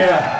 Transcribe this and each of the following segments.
Yeah.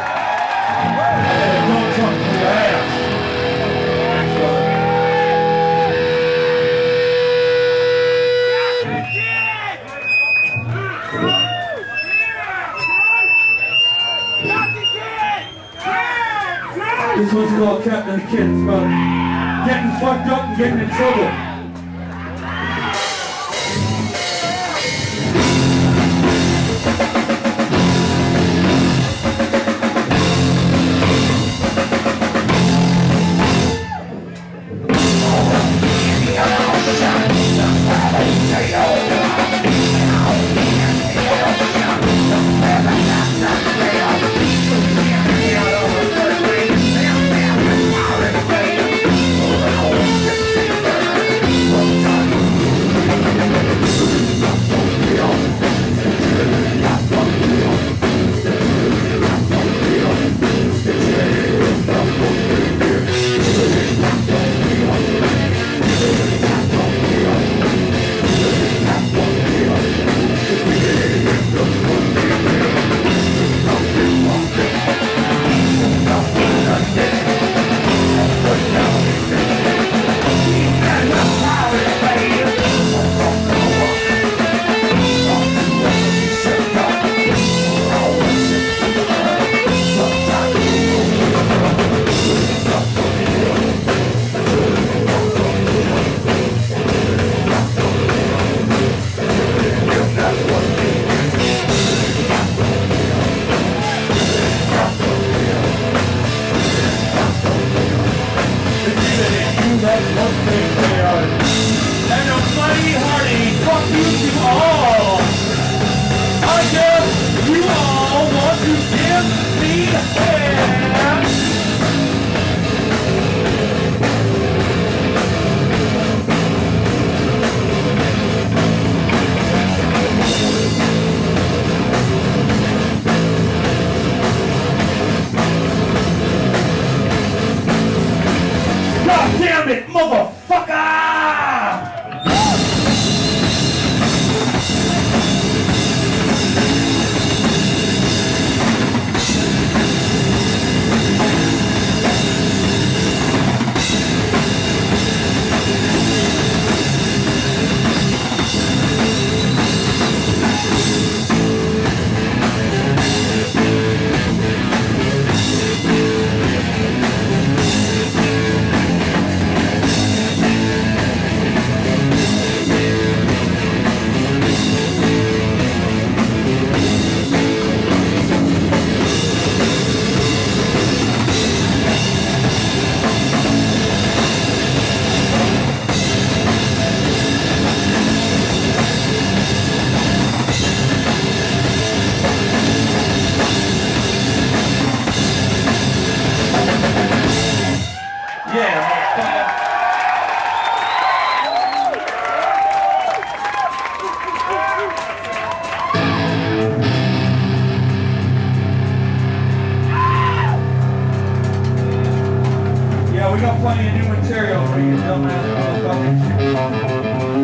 We got plenty of new material for you dumbass motherfuckers.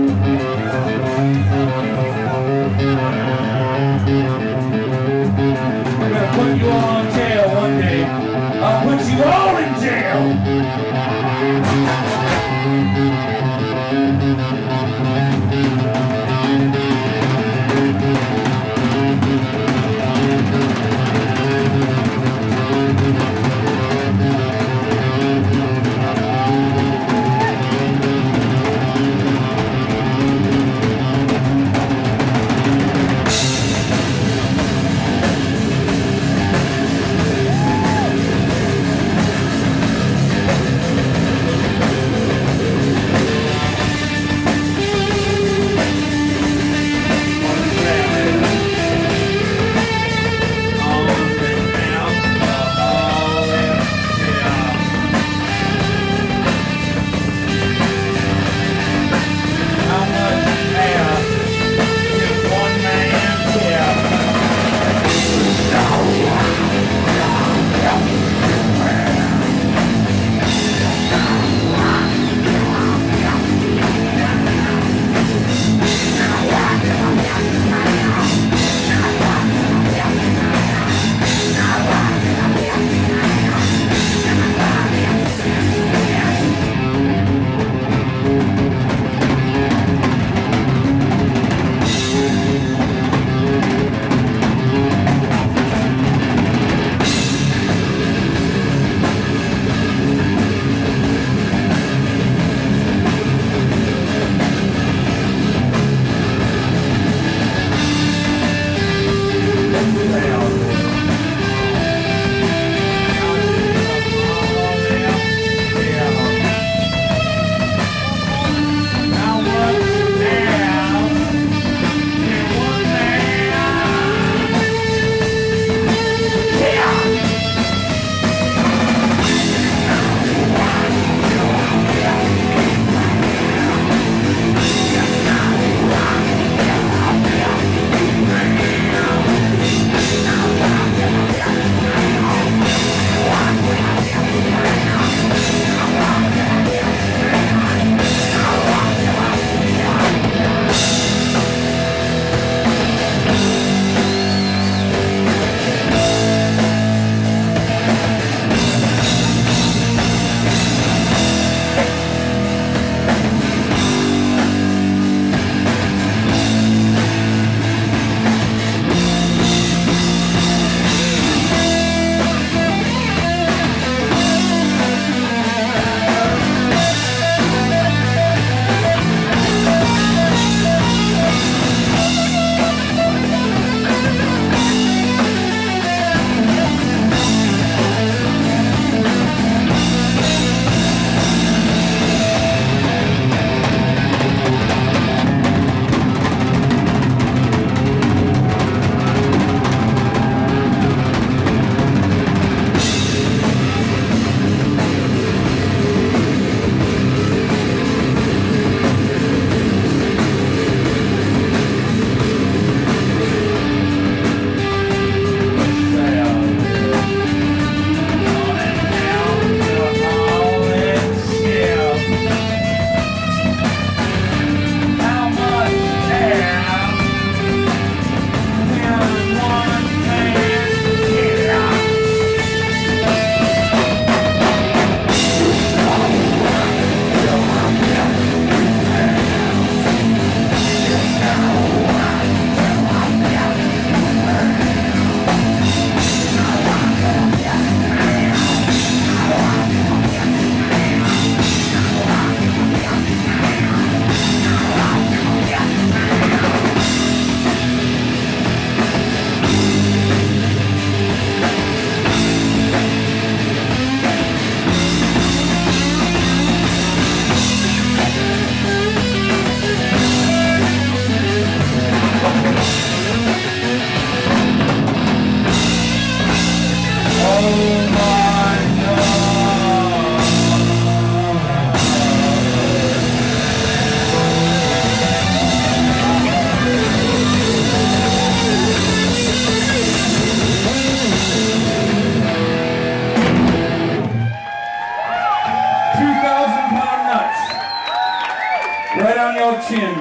chin.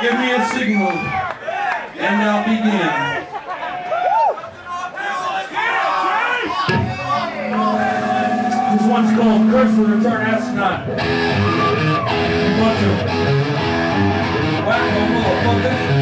Give me a signal, and I'll begin. This one's called Curse of the Return Astronaut. Bunch of wacko motherfuckers.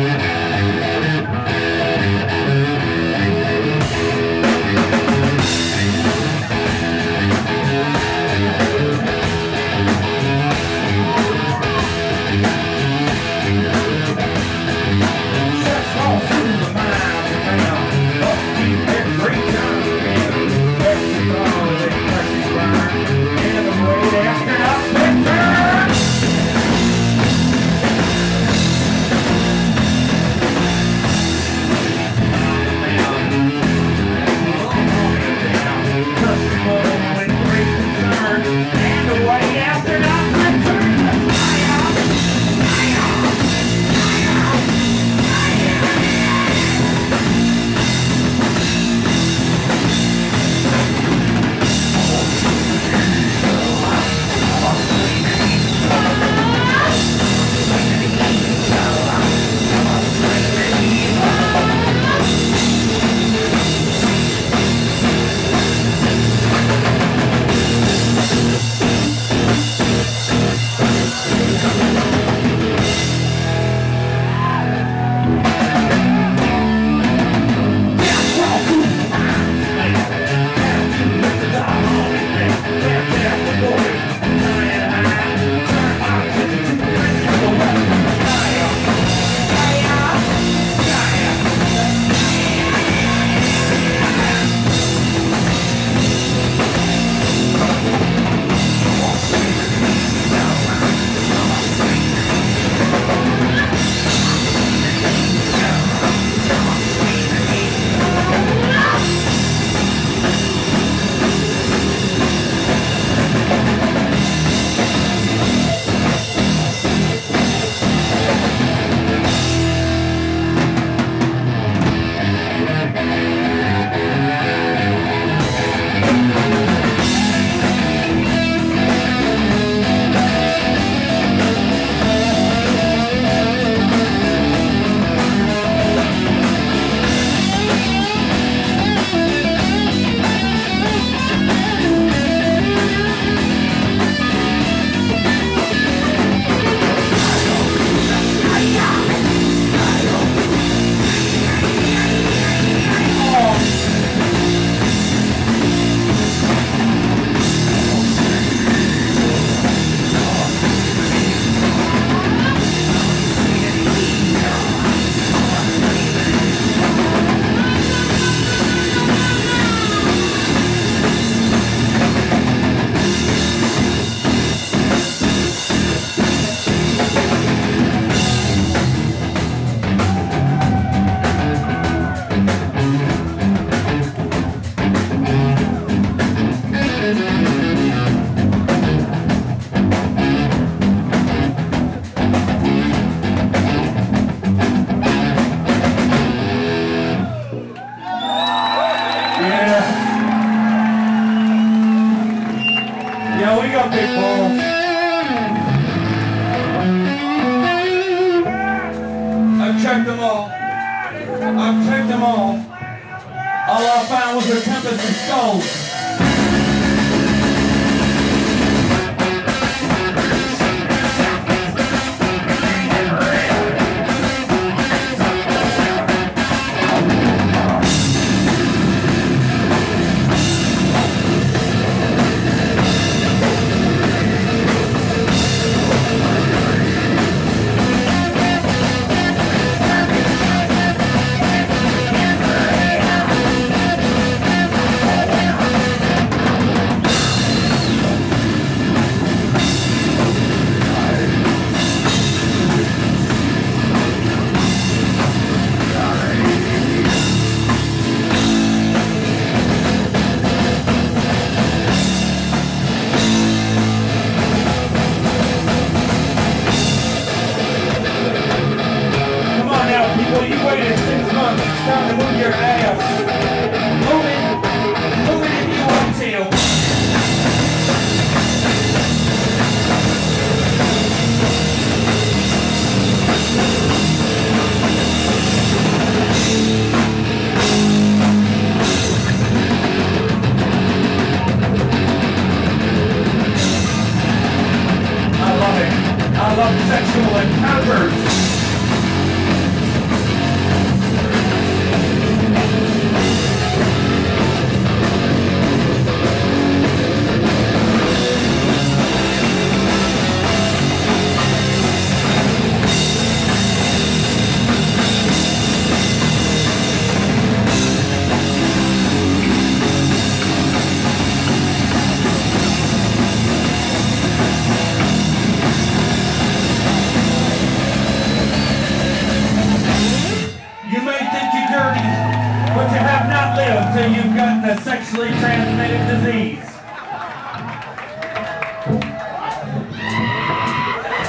trying to move your ass.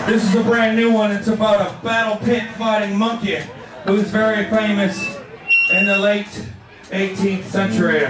This is a brand new one. It's about a battle pit fighting monkey who was very famous in the late 18th century.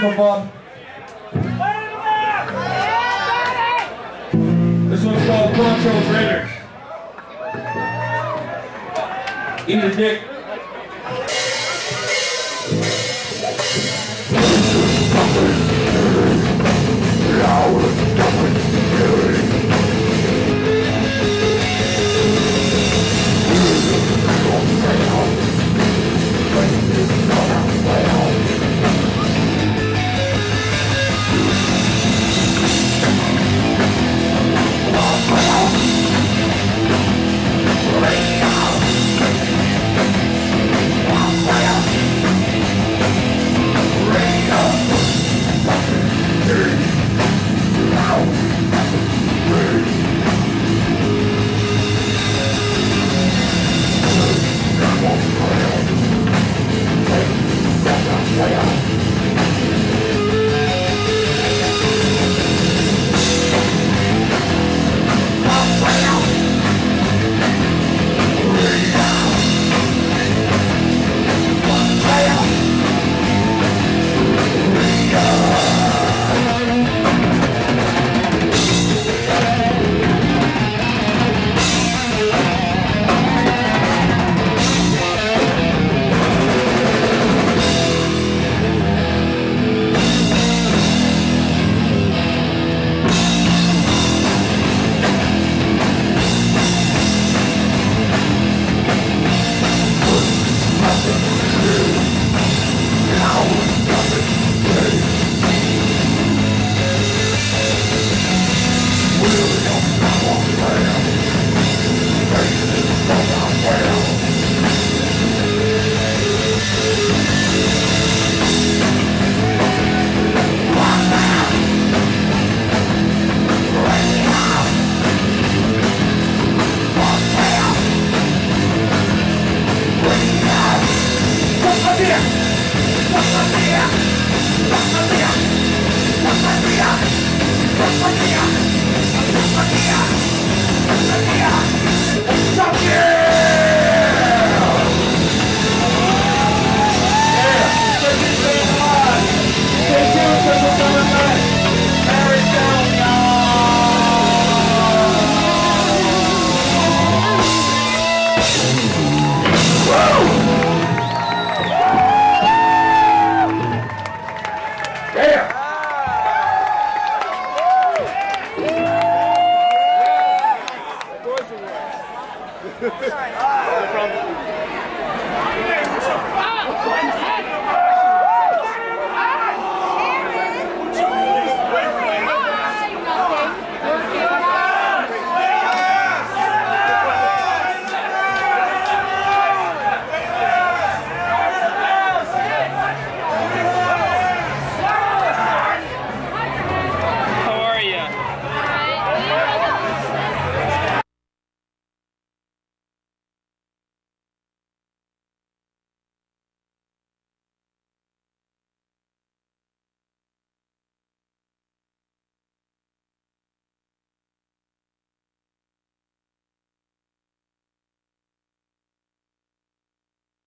for Bob. This one's called Control Raiders. Eat a dick.